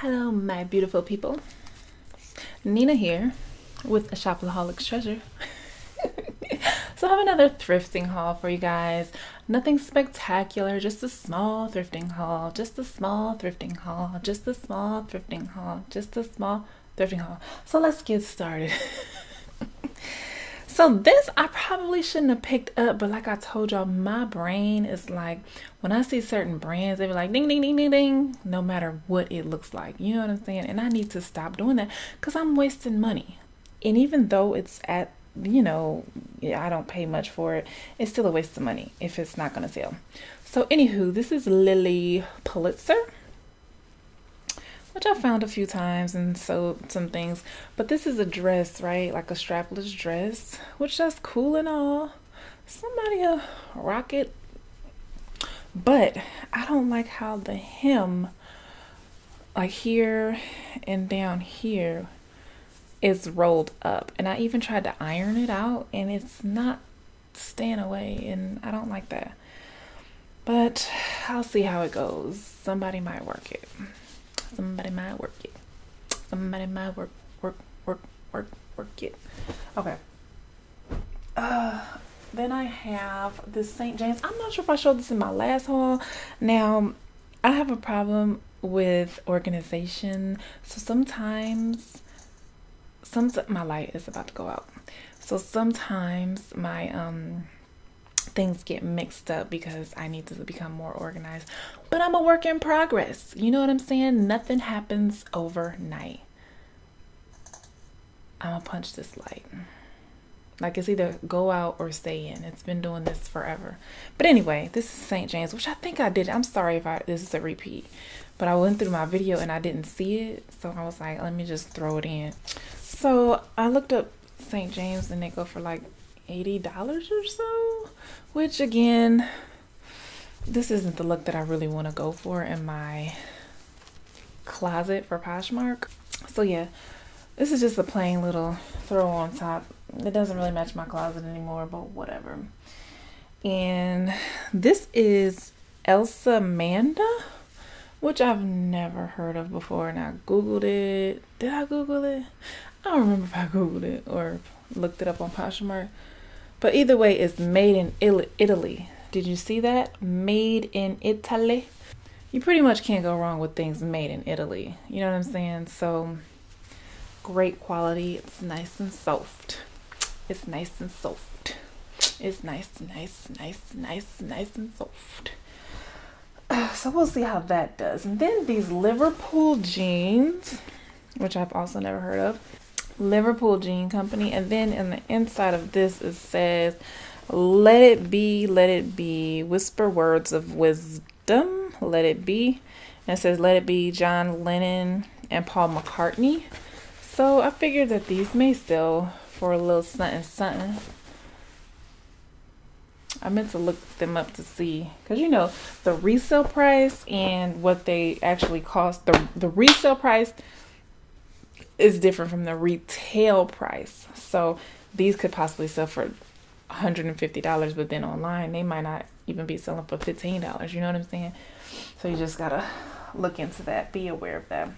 Hello, my beautiful people. Nina here with a Shopaholics treasure. so I have another thrifting haul for you guys. Nothing spectacular, just a small thrifting haul, just a small thrifting haul, just a small thrifting haul, just a small thrifting haul. So let's get started. So this I probably shouldn't have picked up, but like I told y'all, my brain is like when I see certain brands, they be like ding ding ding ding ding, no matter what it looks like. You know what I'm saying? And I need to stop doing that because I'm wasting money. And even though it's at you know, I don't pay much for it, it's still a waste of money if it's not gonna sell. So anywho, this is Lilly Pulitzer which I found a few times and sewed some things. But this is a dress, right? Like a strapless dress, which that's cool and all. Somebody a rock it. But I don't like how the hem, like here and down here, is rolled up. And I even tried to iron it out and it's not staying away. And I don't like that. But I'll see how it goes. Somebody might work it. Somebody might work it. Somebody might work, work, work, work, work it. Okay. Uh, then I have this St. James. I'm not sure if I showed this in my last haul. Now, I have a problem with organization. So sometimes, some my light is about to go out. So sometimes my um things get mixed up because I need to become more organized. But I'm a work in progress. You know what I'm saying? Nothing happens overnight. I'm gonna punch this light. Like it's either go out or stay in. It's been doing this forever. But anyway, this is St. James, which I think I did. I'm sorry if I this is a repeat. But I went through my video and I didn't see it. So I was like, let me just throw it in. So I looked up St. James and they go for like $80 or so, which again, this isn't the look that I really want to go for in my closet for Poshmark. So yeah, this is just a plain little throw on top. It doesn't really match my closet anymore, but whatever. And this is Elsa Manda, which I've never heard of before. And I Googled it. Did I Google it? I don't remember if I Googled it or looked it up on Poshmark. But either way, it's made in Italy. Did you see that? Made in Italy. You pretty much can't go wrong with things made in Italy. You know what I'm saying? So great quality. It's nice and soft. It's nice and soft. It's nice, nice, nice, nice, nice and soft. Uh, so we'll see how that does. And then these Liverpool jeans, which I've also never heard of. Liverpool Jean Company. And then in the inside of this, it says, Let it be, let it be. Whisper words of wisdom. Let it be. And it says, Let it be John Lennon and Paul McCartney. So I figured that these may sell for a little something something. I meant to look them up to see because you know the resale price and what they actually cost. The the resale price is different from the retail price. So these could possibly sell for $150, but then online they might not even be selling for $15. You know what I'm saying? So you just gotta look into that. Be aware of that.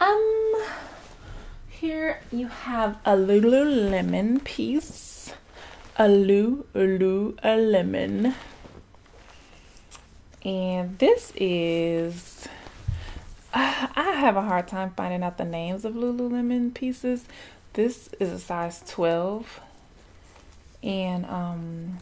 Um, here you have a Lululemon piece. A Lululemon. And this is I have a hard time finding out the names of Lululemon pieces. This is a size 12. And, um,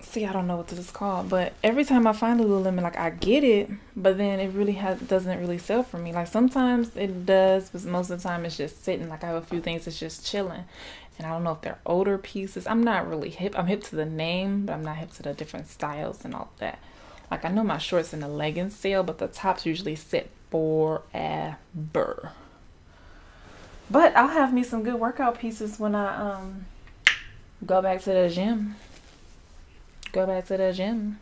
see, I don't know what this is called, but every time I find Lululemon, like I get it, but then it really has doesn't really sell for me. Like sometimes it does, but most of the time it's just sitting. Like I have a few things that's just chilling, and I don't know if they're older pieces. I'm not really hip. I'm hip to the name, but I'm not hip to the different styles and all that. Like I know my shorts and the leggings sale, but the tops usually sit forever. But I'll have me some good workout pieces when I um go back to the gym. Go back to the gym.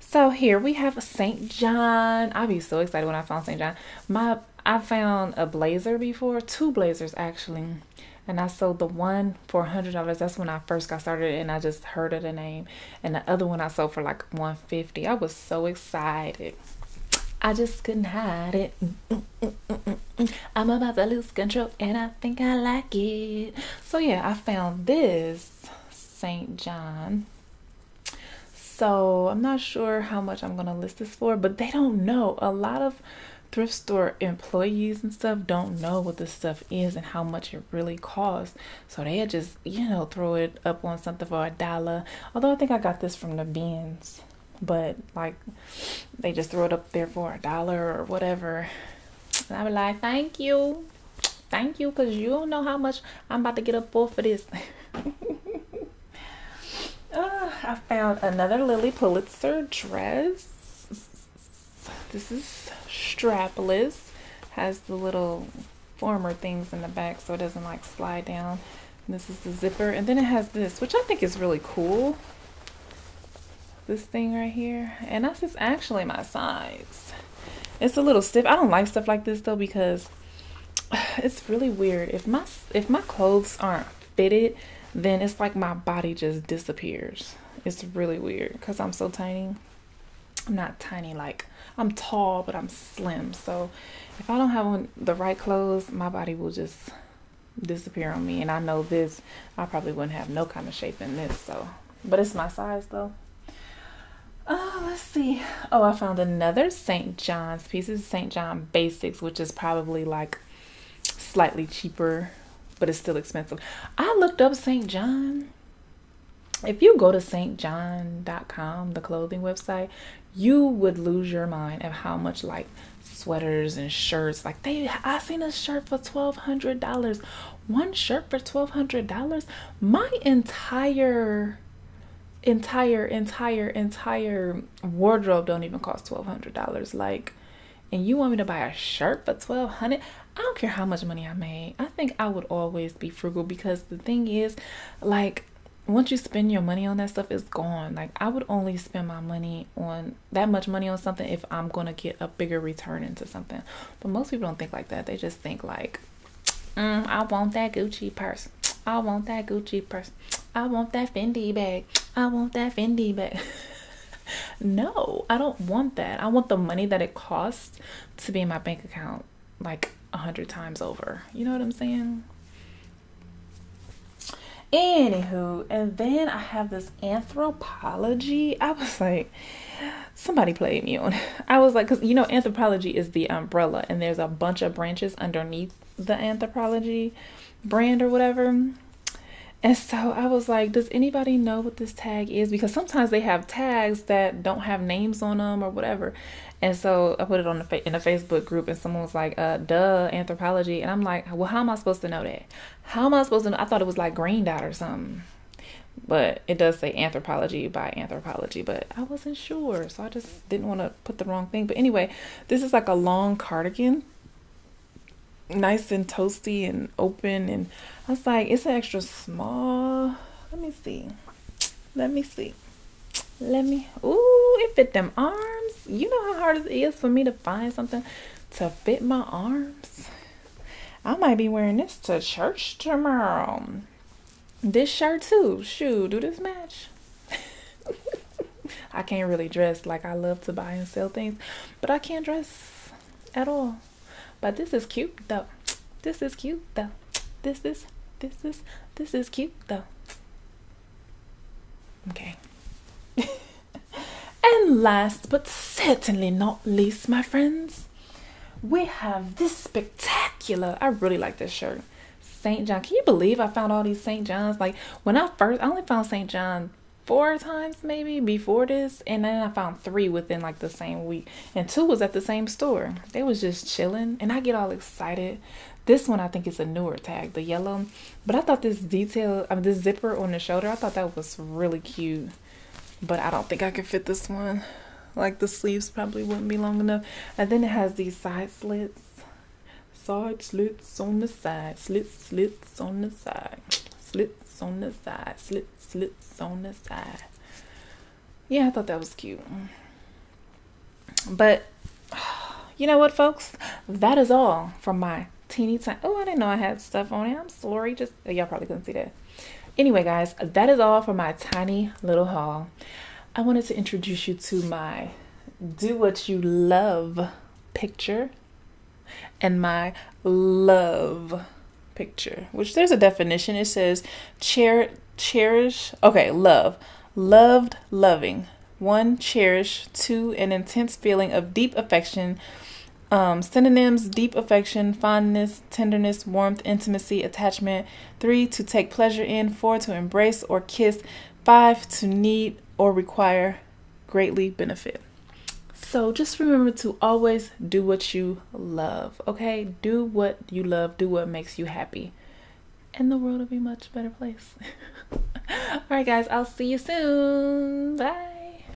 So here we have St. John. I'll be so excited when I found St. John. My I found a blazer before, two blazers actually. And I sold the one for a $100. That's when I first got started and I just heard of the name. And the other one I sold for like 150 I was so excited. I just couldn't hide it. Mm, mm, mm, I'm about to lose control and I think I like it. So yeah, I found this St. John. So I'm not sure how much I'm to list this for, but they don't know. A lot of thrift store employees and stuff don't know what this stuff is and how much it really costs. So they just, you know, throw it up on something for a dollar. Although I think I got this from the bins, but like they just throw it up there for a dollar or whatever. And I'm like, thank you. Thank you, because you don't know how much I'm about to get up for for this. uh, I found another Lilly Pulitzer dress. This is strapless. Has the little former things in the back so it doesn't like slide down. And this is the zipper. And then it has this, which I think is really cool. This thing right here. And that's just actually my size. It's a little stiff. I don't like stuff like this though because it's really weird. If my if my clothes aren't fitted, then it's like my body just disappears. It's really weird because I'm so tiny. I'm not tiny like I'm tall, but I'm slim. So if I don't have on the right clothes, my body will just disappear on me. And I know this, I probably wouldn't have no kind of shape in this. So, but it's my size though. Oh, let's see. Oh, I found another St. John's piece. This is St. John Basics, which is probably like slightly cheaper, but it's still expensive. I looked up St. John if you go to stjohn.com, the clothing website, you would lose your mind at how much like sweaters and shirts like they I seen a shirt for twelve hundred dollars. One shirt for twelve hundred dollars. My entire entire entire entire wardrobe don't even cost twelve hundred dollars. Like and you want me to buy a shirt for twelve hundred? I don't care how much money I made. I think I would always be frugal because the thing is like once you spend your money on that stuff, it's gone. Like I would only spend my money on that much money on something if I'm gonna get a bigger return into something. But most people don't think like that. They just think like, mm, I want that Gucci purse. I want that Gucci purse. I want that Fendi bag. I want that Fendi bag. no, I don't want that. I want the money that it costs to be in my bank account like a hundred times over. You know what I'm saying? Anywho, and then I have this Anthropologie. I was like, somebody played me on. I was like, because you know, Anthropologie is the umbrella, and there's a bunch of branches underneath the Anthropologie brand or whatever. And so I was like, does anybody know what this tag is? Because sometimes they have tags that don't have names on them or whatever. And so I put it on the fa- in a Facebook group, and someone was like, "Uh, duh, Anthropologie," and I'm like, "Well, how am I supposed to know that? How am I supposed to? know? I thought it was like Green Dot or something." But it does say Anthropologie by Anthropologie, but I wasn't sure, so I just didn't want to put the wrong thing. But anyway, this is like a long cardigan, nice and toasty and open, and I was like, it's an extra small. Let me see. Let me see. Let me. Ooh, it fit them arms you know how hard it is for me to find something to fit my arms. I might be wearing this to church tomorrow. This shirt too. Shoe, do this match? I can't really dress like I love to buy and sell things, but I can't dress at all. But this is cute though. This is cute though. This is this is this is cute though. Okay. And last but certainly not least, my friends, we have this spectacular. I really like this shirt. St. John. Can you believe I found all these St. Johns? Like when I first, I only found St. John four times maybe before this, and then I found three within like the same week, and two was at the same store. They was just chilling, and I get all excited. This one I think is a newer tag, the yellow, but I thought this detail, I mean, this zipper on the shoulder, I thought that was really cute but I don't think I could fit this one. Like the sleeves probably wouldn't be long enough. And then it has these side slits. Side slits on the side. Slits, slits on the side. Slits on the side. Slits, slits on the side. Yeah, I thought that was cute. But you know what, folks? That is all from my teeny tiny. Oh, I didn't know I had stuff on it. I'm sorry. Just y'all probably couldn't see that. Anyway, guys, that is all for my tiny little haul. I wanted to introduce you to my do what you love picture and my love picture, which there's a definition. It says cher- cherish, okay, love, loved, loving. One, cherish. Two, an intense feeling of deep affection. Um, synonyms deep affection, fondness, tenderness, warmth, intimacy, attachment. Three, to take pleasure in. Four, to embrace or kiss. Five, to need or require greatly benefit. So just remember to always do what you love, okay? Do what you love, do what makes you happy, and the world will be much better place. All right, guys, I'll see you soon. Bye.